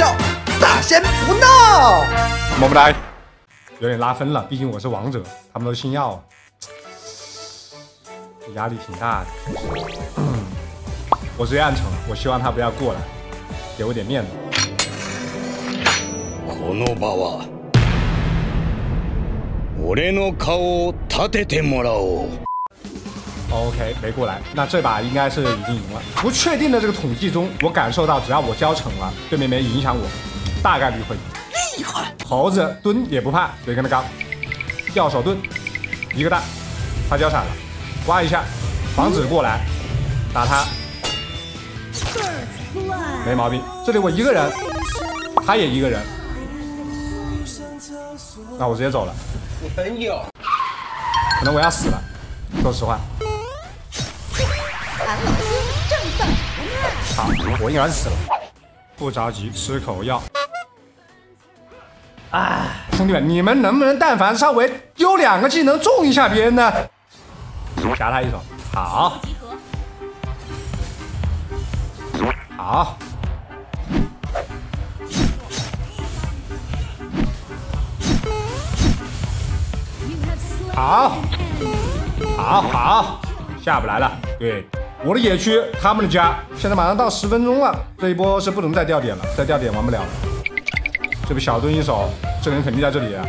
笑，大仙不闹。么么哒，有点拉分了，毕竟我是王者，他们都星耀，压力挺大的。我最暗惩了，我希望他不要过来，给我点面子。この場は俺の顔を立ててもらおう。 OK，没过来，那这把应该是已经赢了。不确定的这个统计中，我感受到只要我交惩了，对面没影响我，大概率会赢。厉害！猴子蹲也不怕，别跟他刚。吊手蹲，一个蛋，他交闪了，刮一下，防止过来，打他，没毛病。这里我一个人，他也一个人，那我直接走了。我朋友，可能我要死了，说实话。好，我应该死了，不着急，吃口药。哎，兄弟们，你们能不能但凡稍微丢两个技能中一下别人呢？夹他一手，好，好，好，好好，下不来了。对，我的野区，他们的家，现在马上到十分钟了，这一波是不能再掉点了，再掉点玩不了了。这不小蹲一手，这个人肯定在这里啊，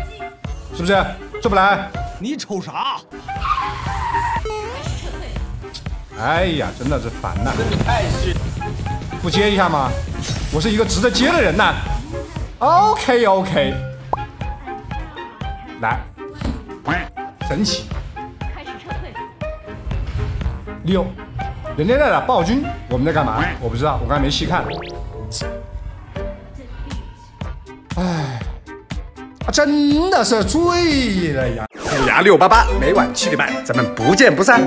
是不是？这不来？你瞅啥？哎呀，真的是烦呐！你太虚。不接一下吗？我是一个值得接的人呐。OK OK，来，神奇。开始撤退六，人家在打暴君，我们在干嘛？我不知道，我刚才没细看。哎，真的是醉了呀！虎牙六八八，每晚七点半，咱们不见不散。